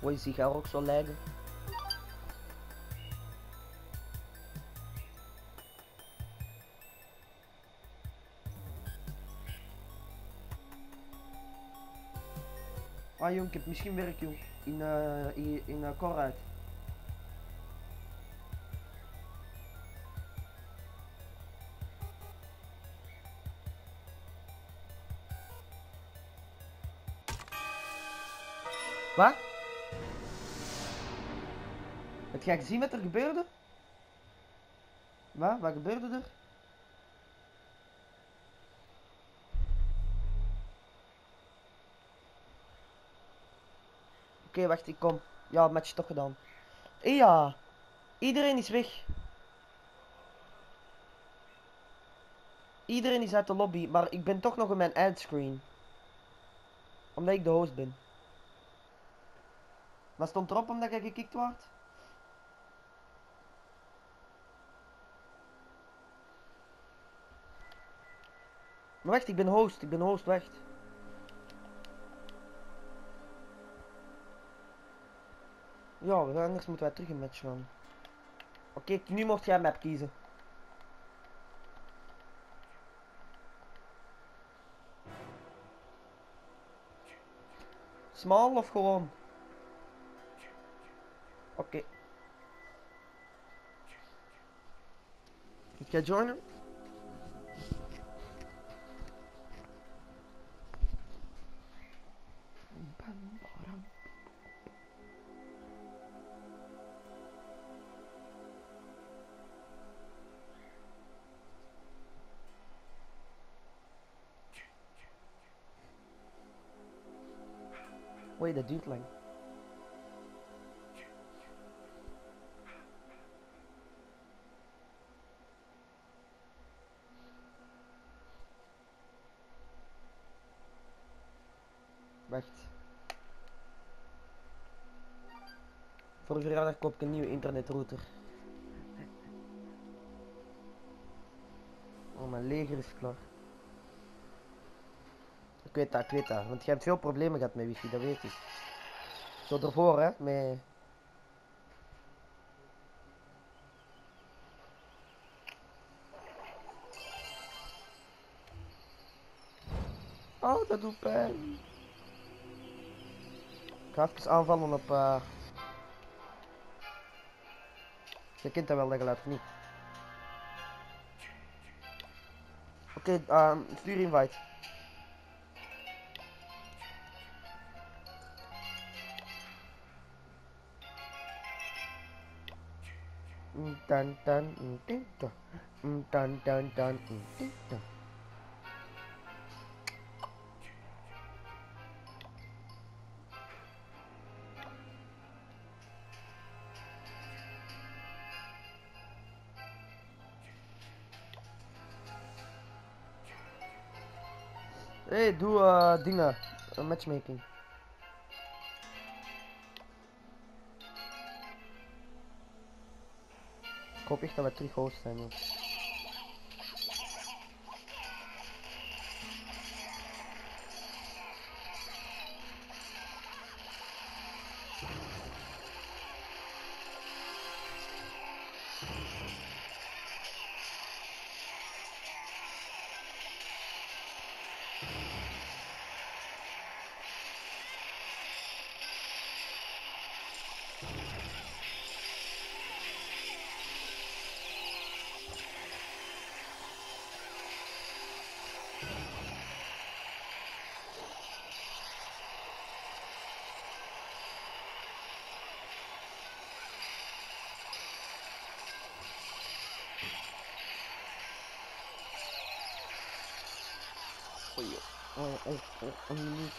Word je sigaar ook zo lijken? Ah jong, ik heb misschien werk jong. In, eh in, in uh, Corruit. Wat? Heb jij gezien wat er gebeurde? Wat? Wat gebeurde er? Oké, wacht, ik kom. Ja, match toch gedaan. Ja, iedereen is weg. Iedereen is uit de lobby, maar ik ben toch nog in mijn adscreen. Omdat ik de host ben. Wat stond erop omdat ik gekikt word? Maar wacht, ik ben host, ik ben host, wacht. Ja, we gaan- anders moeten wij terug een match gaan. Oké, nu mocht jij map kiezen. Small of gewoon? Oké. Ik ga joinen. Wacht. Voor de verjaardag koop ik een nieuwe internetrouter. Oh, mijn leger is klaar. Ik weet dat, ik weet dat. Want je hebt veel problemen gehad met wifi, dat weet ik. Zo ervoor, hè, met... Oh, dat doet pijn. Ik ga even aanvallen op... eh Je kent dat wel, dat geluid, niet? Oké, ehm stuur invite. tan tan tin tan tan tan tan tin tan Hey, do a uh, dinner, uh, matchmaking. Ik hoop echt dat oh, oh, oh, een minuut.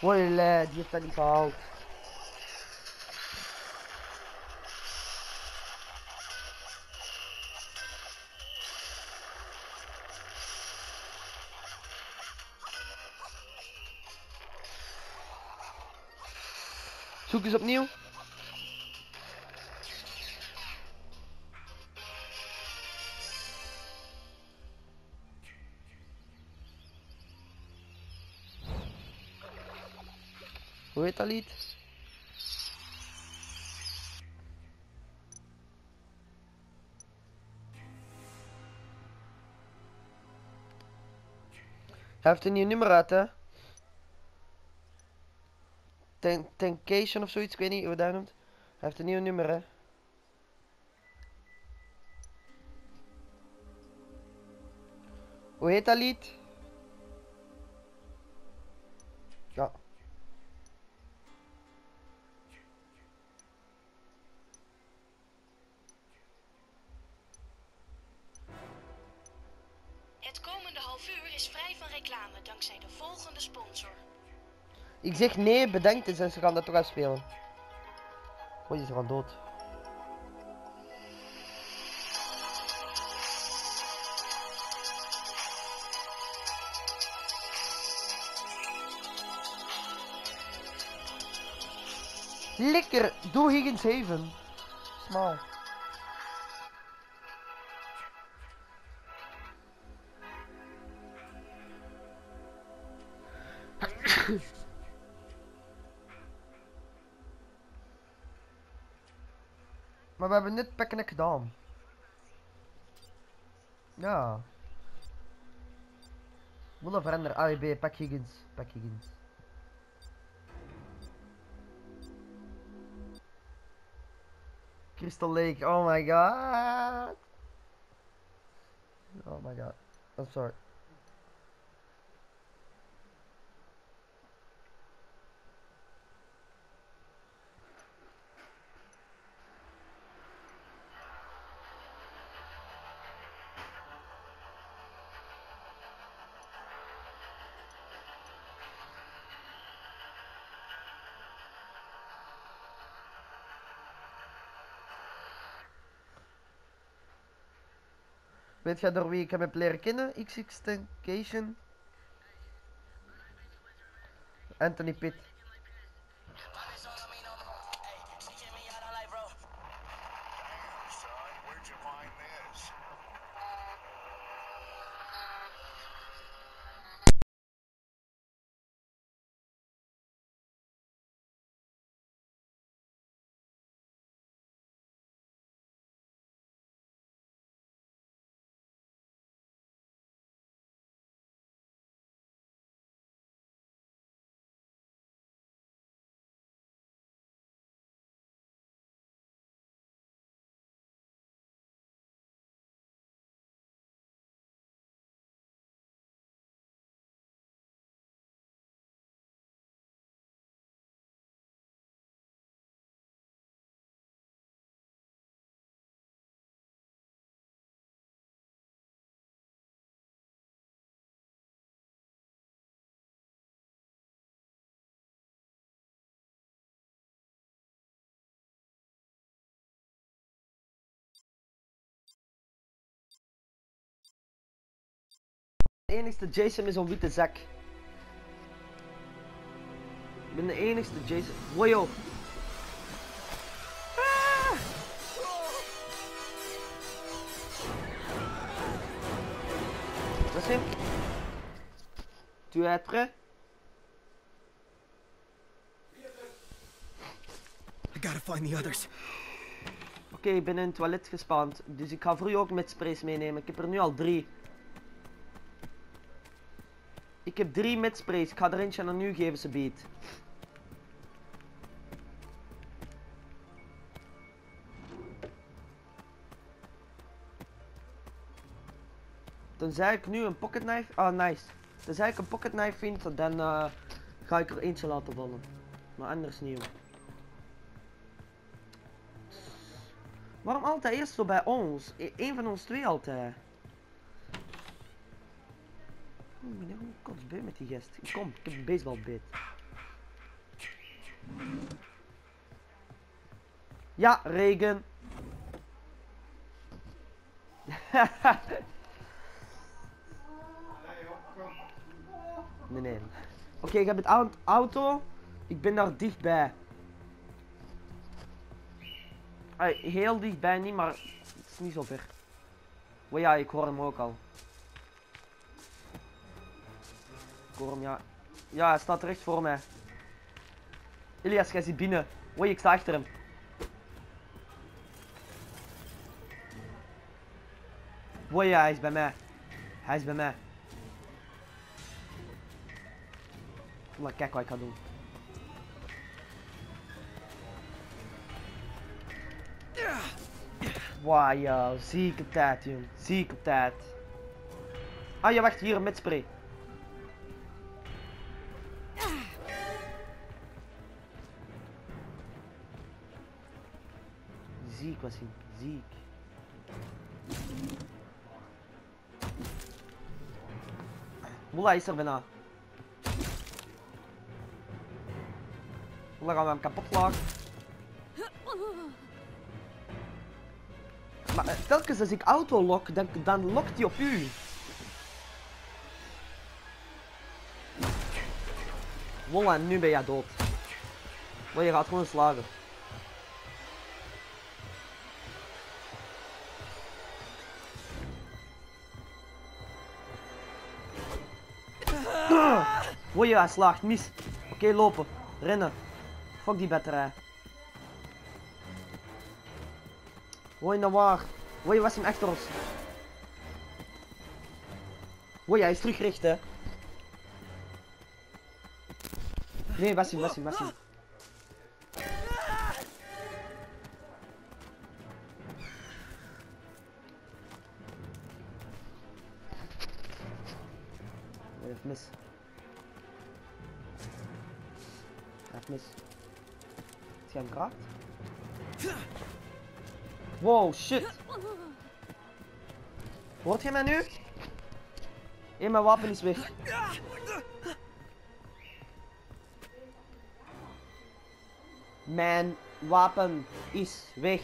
Wolle, die heeft dat niet gehaald. Zoek eens opnieuw. Hij heeft een nieuw nummer hè? Ten of zoiets, ik weet niet hoe dat noemt. Hij heeft een nieuw nummer, hè? Hoe heet dat lied? Ik zeg nee, bedankt eens en ze gaan dat toch afspelen. Oei, ze gaan dood. Lekker, doe Higgins Haven. Smal. Maar we hebben net Pekkenek gedaan. Ja. Dat veranderen. A, B, Pack Higgins. Pack Higgins. Crystal Lake. Oh my god. Oh my god. I'm sorry. Weet jij door wie ik hem heb leren kennen? XX Tentation. Anthony Pitt. De enigste Jason met zo'n witte zak. Ik ben de enigste Jason. Wow. Ah! Dat is hem. Tu es prêt? I gotta find the others. Oké, ik ben in het toilet gespaand. Dus ik ga voor u ook met sprays meenemen. Ik heb er nu al drie. Ik heb drie met sprays. Ik ga er eentje aan nu geven, ze biedt. Tenzij ik nu een pocket knife. Ah, nice. Tenzij ik een pocket knife vind, dan eh, ga ik er eentje laten vallen. Maar anders hoor. Waarom altijd eerst zo bij ons? Eén van ons twee altijd. Oh, ik helemaal kotsbeu met die gast. Kom, ik heb een baseballbeet. Ja, regen. nee, nee. Oké, ik heb het au- auto. Ik ben daar dichtbij. Heel dichtbij niet, maar het is niet zo ver. Oh ja, ik hoor hem ook al. Ik ja. Ja, hij staat recht voor mij. Ilias, jij zit binnen. Oei, ik sta achter hem. Oei, ja, hij is bij mij. Hij is bij mij. Maar kijk wat ik ga doen. Wauw, ja, zieke tijd, jong. Zieke tijd. Ah, je wacht hier met spray. Ziek was hij, ziek. Moela is er bijna. Moela gaan we hem kapot. Maar telkens als ik auto lok, dan, dan lokt hij op u. Wolla, nu ben jij dood. Maar je gaat gewoon slagen. Woi, hij slaagt, mis. Oké, lopen. Rennen. Fuck die batterij. Woi, naar waar? Woi, was hem achter ons? Woi, hij is terugrecht, hè. Nee, was hem, was hem, was hem. Hij mis. Mis. Is hij hem geraakt? Wow, shit. Hoort je mij nu? Hé, mijn wapen is weg. Mijn wapen is weg.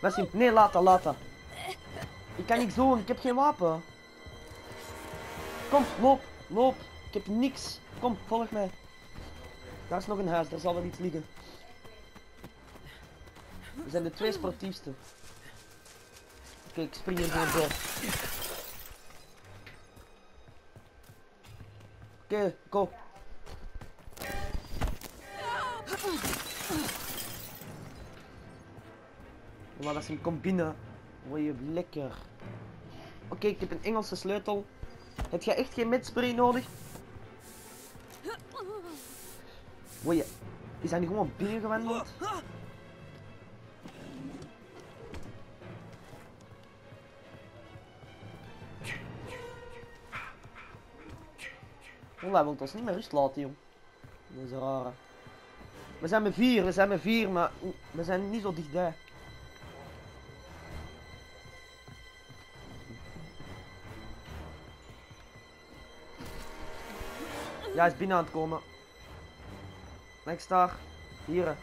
Wassim, nee, laat dat, laat dat. Ik kan niks doen, ik heb geen wapen. Kom, loop, loop. Ik heb niks. Kom, volg mij. Daar is nog een huis, daar zal wel iets liggen. We zijn de twee sportiefste. Oké, ik spring er gewoon door. Oké, go. Maar als hij komt binnen, word je lekker. Oké, ik heb een Engelse sleutel. Heb jij echt geen medspray nodig? Word je... Is hij nu gewoon binnengewandeld? Oh, hij wil ons niet meer rust laten, jong. Dat is raar. We zijn met vier, we zijn met vier, maar we zijn niet zo dichtbij. Ja, hij is binnen aan het komen. Next daar. Hier.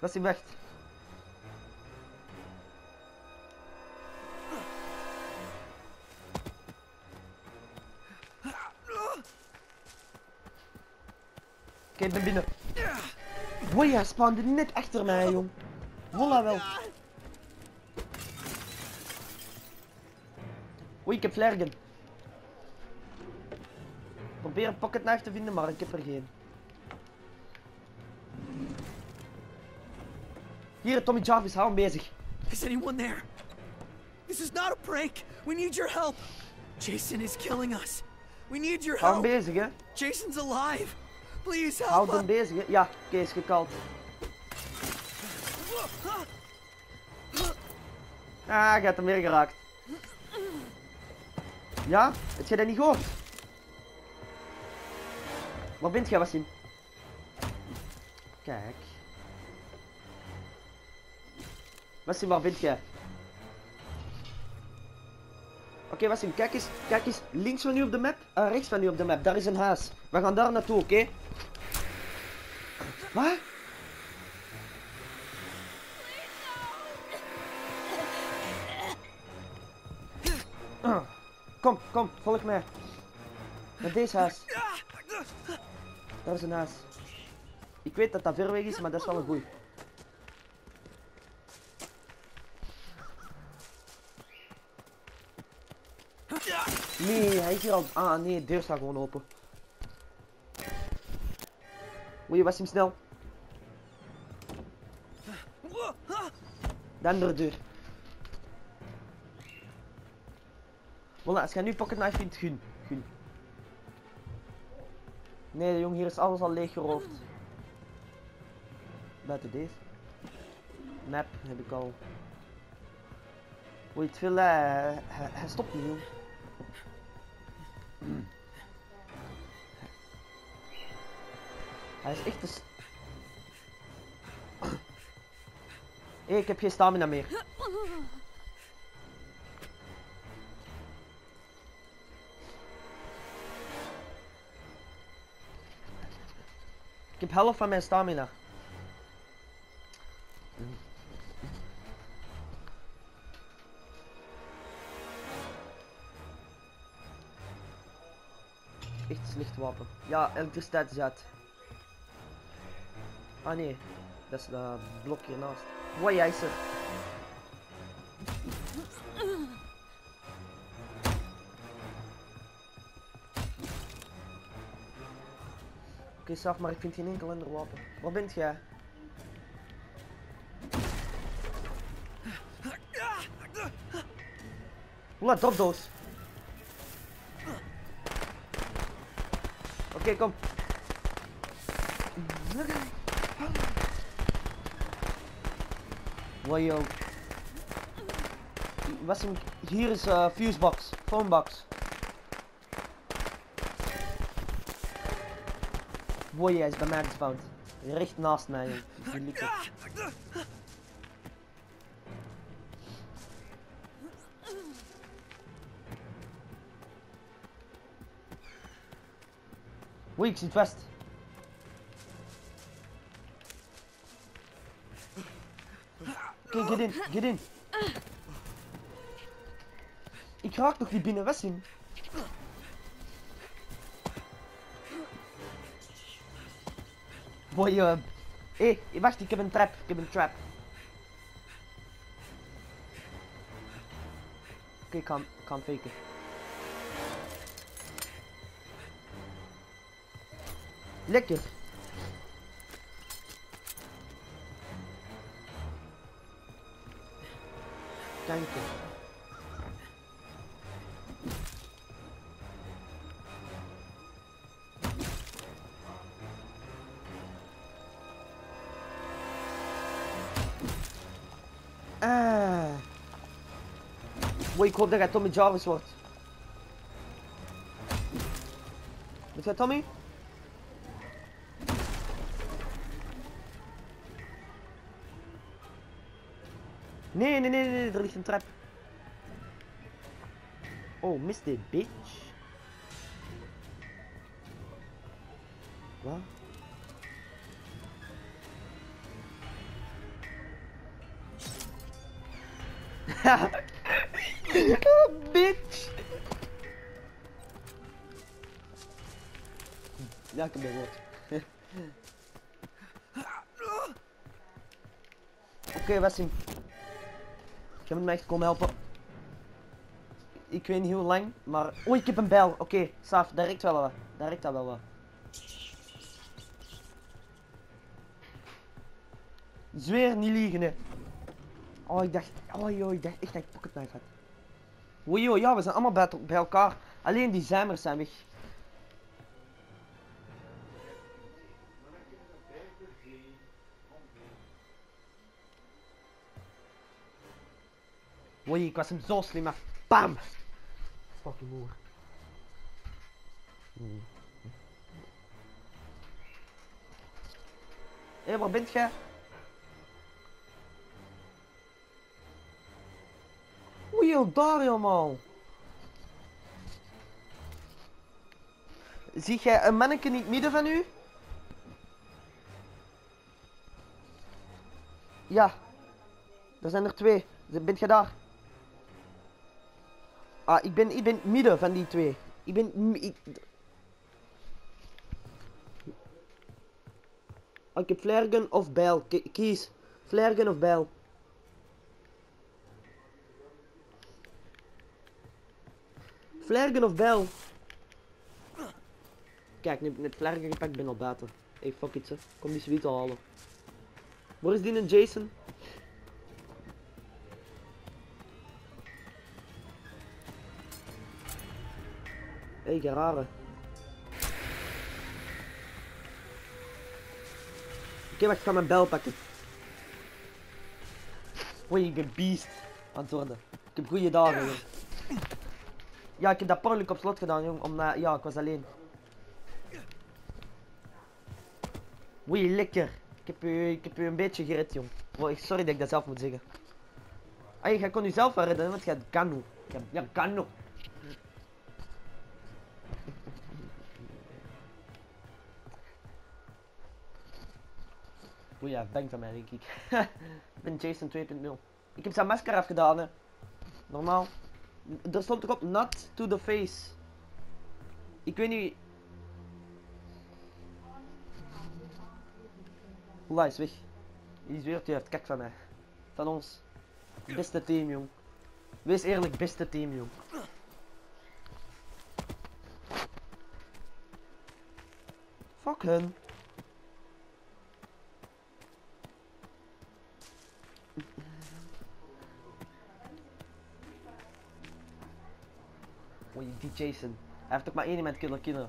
Was hij weg? Oké, ik ben binnen. Woi, hij spawnde net achter mij, jong. Wolla wel. Oei, ik heb flergen. Probeer een pocket knife te vinden, maar ik heb er geen. Hier, Tommy Jarvis, hou hem bezig. Is anyone there? This is not a prank. We need your help. Jason is killing us. We need your Hou hem help. bezig, hè. Jason's alive. Please help hem us. bezig. Ja, is gekald. Ah, hij gaat hem weer geraakt. Ja? Heb jij dat niet gehoord? Waar bent jij, Wassim? Kijk. Wassim, waar bent jij? Oké, Wassim, kijk eens, kijk eens. Links van u op de map, eh, rechts van u op de map. Daar is een huis. We gaan daar naartoe, oké? What? Oh, kom, kom, volg mij. Met deze haas. Daar is een haas. Ik weet dat dat ver weg is, maar dat is wel een goeie. Nee, hij is hier al... Ah nee, de deur staat gewoon open. Oei, was hem snel. De andere deur. Voilà, als jij nu pocket knife vindt, gun. gun. Nee, jong, hier is alles al leeg geroofd. Buiten deze. Map heb ik al. Oei, het veel, eh, hij, stopt niet. Hij is echt een... s- Hé, ik heb geen stamina meer. Ik heb helft van mijn stamina. Echt slecht wapen. Ja, elektriciteit is uit. Ah nee, dat is dat blok hiernaast. Wow, hij is er. Oké, Saf, maar ik vind geen enkel ander wapen. Waar bent jij? Oela, dropdoos. Oké, kom. Wow, yo. Was hier is uh, fusebox, phonebox. Wow, hij is bij mij gespawned. Recht naast mij. Oei, ik zit vast. Oké, get in, get in. Ik raak nog niet binnen, Wessim. Boy, eh. Hé, hey, wacht, ik heb een trap, ik heb een trap. Oké, ik kan, kan faken. Lekker. Kijken. Ah. Wow, ik hoop dat jij Tommy Jarvis wordt. Weet jij Tommy? Nee, nee, nee, nee, er ligt een trap. Oh, missed it, bitch. Wat? bitch. Ja, ik dat gehoord. Oké, Wessim. Je moet mij komen helpen. Ik weet niet hoe lang, maar... Oh, ik heb een bijl. Oké, Saf, daar riekt wel wat. Dat wel. Zweer, niet liegen, hè. Oh, ik dacht... Oh, joh, ik dacht echt dat ik pocket knife had. Oei, joh, ja, we zijn allemaal bij, bij elkaar. Alleen die zijmers zijn weg. Ik was hem zo slim af. Bam! Fucking moer. Hé, waar bent jij? Oei, joh, daar helemaal. Zie jij een manneke het midden van u? Ja. Er zijn er twee. Bent jij daar? Ah, ik ben, ik ben midden van die twee. Ik ben... Ik, Ah, ik heb of bijl. Ki- kies. Flaregun of bijl. Flaregun of bijl. Kijk, nu heb ik net flaregun gepakt, ben al buiten. Hey, fuck it, ze. Kom die suite al halen. Waar is die een Jason? Hey, rare. Oké, wacht, ik ga mijn bel pakken. Ben beest aan het worden. Ik heb goede dagen, jong. Ja, ik heb dat parlijk op slot gedaan, jong. Om, na- ja, ik was alleen. Oei, lekker. Ik heb, u, ik heb u een beetje gered, jong. Oh, sorry dat ik dat zelf moet zeggen. Ah, jij kon u zelf redden, want jij kan nu. Ja, ja, Oeh ja, denk van mij denk ik. ik ben Jason 2.0. Ik heb zijn masker afgedaan hè. Normaal. Er stond erop not to the face. Ik weet niet. Oela is weg. Die is weer het juist. Kijk van mij. Van ons. Beste team jong. Wees eerlijk, beste team jong. Fuck. Jason. Hij heeft ook maar één iemand kunnen killen.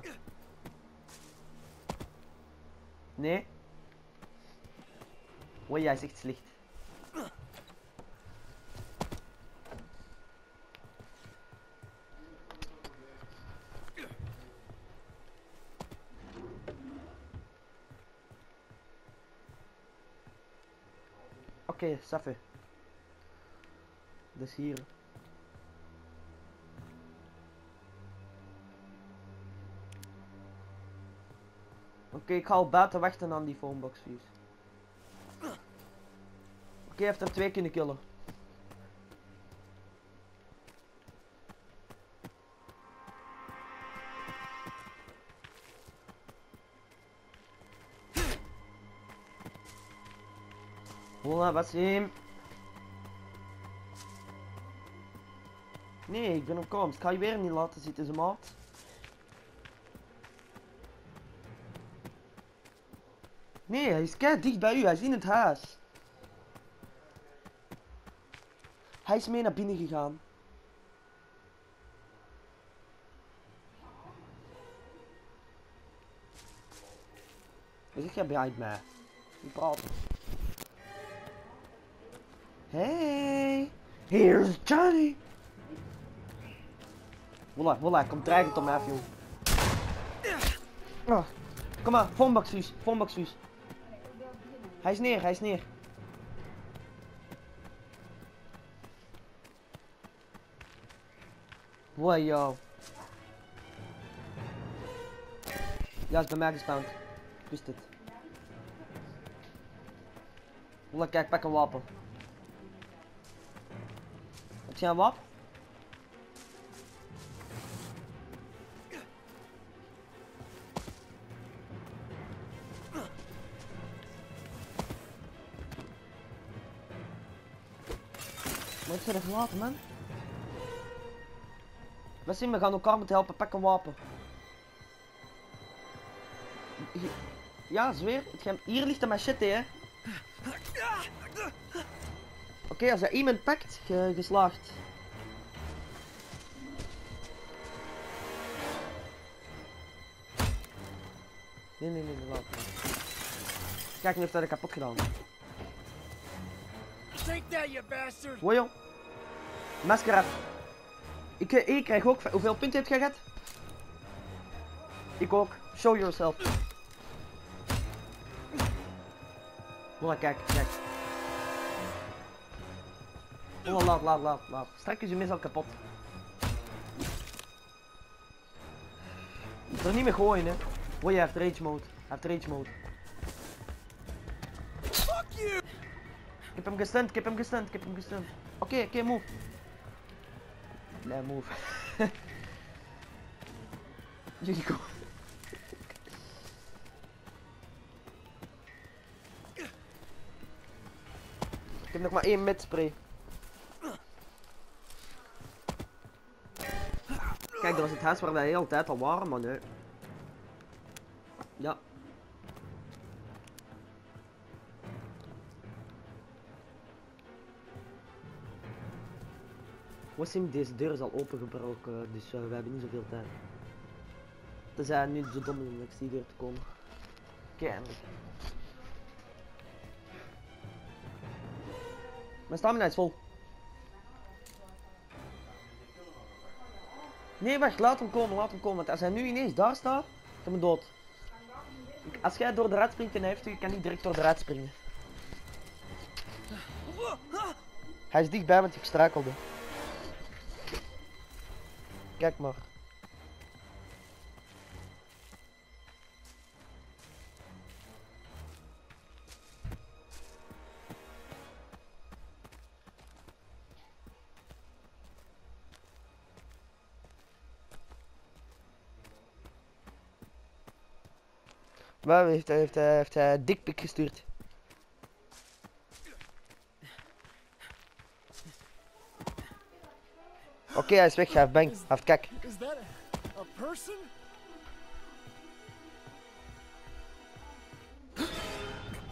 Nee? Oei, hij is echt slecht. Oké, Safi. Dus hier. Oké, ik ga al buiten wachten aan die phonebox views. Oké, hij heeft er twee kunnen killen. Hola, Basim. Nee, ik ben op komst. Ik ga je weer niet laten zitten, ze maat. Nee, hij is kei dicht bij u. Hij is in het huis. Hij is mee naar binnen gegaan. Wat zeg jij behind mij? Die praten. Hey, here's Johnny. Voilà, voilà, kom dreigend om mij joh. Ah, kom maar, phoneboxfuus, phoneboxfuus. Hij is neer, hij is neer. Wow, yo. Ja, is bij mij gespawned. Wist het. Voilà, kijk, pak een wapen. Heb jij een wapen? Wat is er gelaten, man? We zien, we gaan elkaar moeten helpen. Pak een wapen. Ja, zweer. Het Hier ligt een machete, hè. Oké, als er iemand pakt, ge- geslaagd. Nee, nee, nee, nee, laat. Kijk, nu heeft hij dat kapot gedaan. Take that, you bastard! Af. Ik, eh, ik krijg ook... Hoeveel punten heb jij gehad? Ik ook. Show yourself. Voilà, kijk, kijk. Voilà, laat, laat, laat, laat. Straks is je mes al kapot. Er niet meer gooien, hè. Oh, je heeft rage mode. Hij heeft rage mode. Fuck you! Ik heb hem gestunt, ik heb hem gestunt, ik heb hem gestunt. Oké, oké, move. Nee, move. Jullie. Ik heb nog maar één midspray. Kijk, dat was het huis waar wij de hele tijd al waren, maar nee. Wassim, deze deur is al opengebroken, dus eh, we hebben niet zoveel tijd. Tenzij hij nu zo dom om next die deur te komen. Oké, eindelijk. Mijn stamina is vol. Nee, wacht, laat hem komen, laat hem komen. Want als hij nu ineens daar staat, dan ben dood. Als jij door de ruit springt en hij heeft u, kan niet direct door de ruit springen. Hij is dichtbij, want ik struikelde. Kijk maar. Heeft hij, heeft heeft hij dikpik gestuurd? Oké, hij is weg, hij heeft bang. Hij heeft kak. Is a, a person?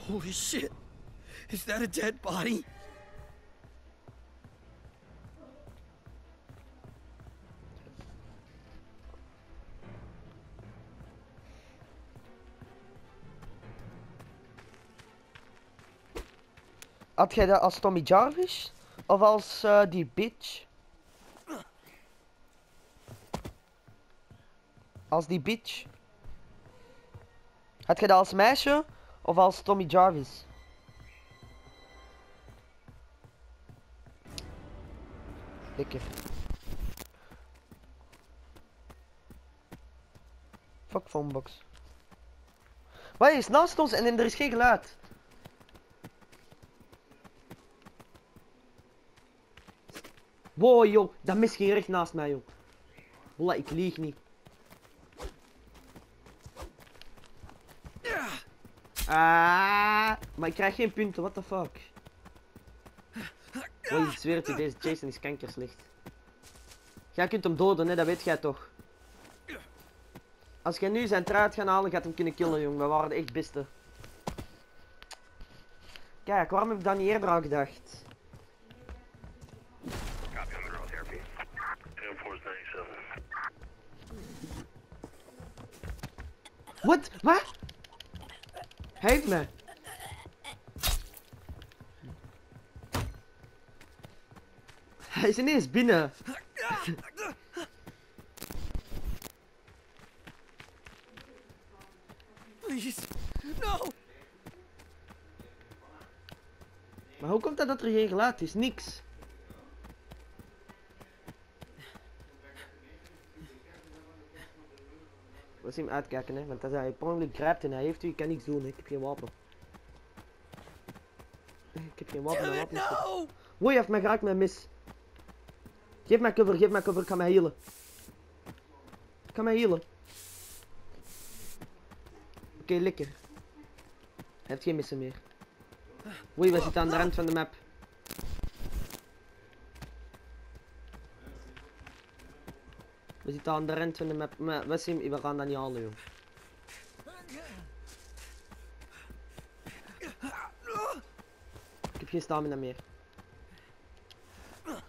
Holy shit! Is that a dead body? Had jij dat als Tommy Jarvis? Of als eh, die bitch? Als die bitch? Had jij dat als meisje? Of als Tommy Jarvis? Lekker. Fuck phonebox. Wat is naast ons en er is geen geluid. Wow, joh, dat mes ging recht naast mij, joh. Wallah, ik lieg niet. Ah, maar ik krijg geen punten, what the fuck. Wow, ik zweer het je, deze Jason is kankerslicht. Jij kunt hem doden, hè, dat weet jij toch. Als jij nu zijn trui gaat halen, gaat hem kunnen killen, jong. We waren de echt beste. Kijk, waarom heb ik dat niet eerder al gedacht? 97. Wat? Heeft me. Hij is ineens binnen. Please, no! Maar hoe komt dat dat er geen geluid is? Niks. We zien hem uitkijken, hè. Want als hij per grijpt en hij heeft u, ik kan niks doen, hè. Ik heb geen wapen. Ik heb geen wapen, Damn no! Oei, hij heeft mij geraakt met mis. Geef mij cover, geef mij cover, ik kan mij healen. Ik kan mij healen. Oké, lekker. Hij heeft geen missen meer. Oei, we zitten aan de rand van de map. We zitten aan de rand van de map. Maar we zien, we gaan dat niet halen, joh. Ik heb geen stamina meer.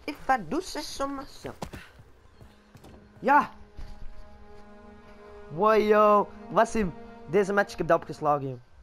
If I do say so myself. Ja! Wow, yo. Wassim, deze match, ik heb dat opgeslagen, joh.